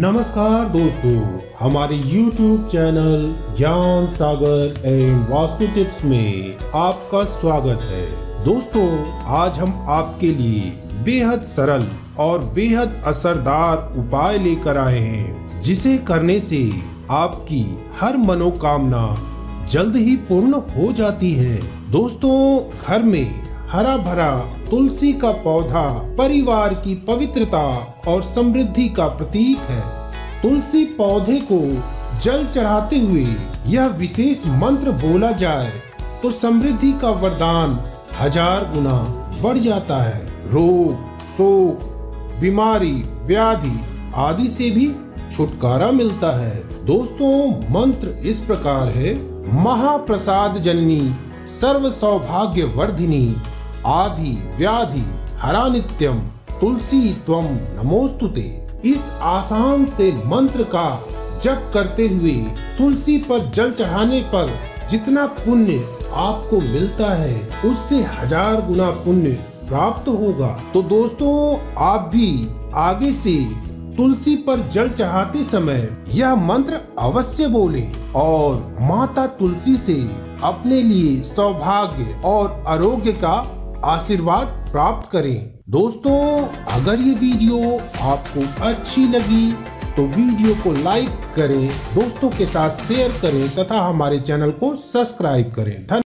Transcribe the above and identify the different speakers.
Speaker 1: नमस्कार दोस्तों, हमारे YouTube चैनल ज्ञान सागर एंड वास्तु टिप्स में आपका स्वागत है। दोस्तों, आज हम आपके लिए बेहद सरल और बेहद असरदार उपाय लेकर आए हैं, जिसे करने से आपकी हर मनोकामना जल्द ही पूर्ण हो जाती है। दोस्तों, घर में हरा भरा तुलसी का पौधा, परिवार की पवित्रता और समृद्धि का प्रतीक है। तुलसी पौधे को जल चढ़ाते हुए यह विशेष मंत्र बोला जाए तो समृद्धि का वरदान हज़ार गुना बढ़ जाता है। रोग, शोक, बीमारी, व्याधि आदि से भी छुटकारा मिलता है। दोस्तों, मंत्र इस प्रकार है। महाप्रसाद जननी सर्व सौभाग्य वर्धिनी आदि व्याधि हरा नित्यम तुलसी त्वम नमोस्तुते इस आसान से मंत्र का जप करते हुए तुलसी पर जल चढ़ाने पर जितना पुण्य आपको मिलता है, उससे हज़ार गुना पुण्य प्राप्त होगा। तो दोस्तों, आप भी आगे से तुलसी पर जल चढ़ाते समय यह मंत्र अवश्य बोले और माता तुलसी से अपने लिए सौभाग्य और आरोग्य का आशीर्वाद प्राप्त करें। दोस्तों, अगर ये वीडियो आपको अच्छी लगी तो वीडियो को लाइक करें, दोस्तों के साथ शेयर करें तथा हमारे चैनल को सब्सक्राइब करें। धन्यवाद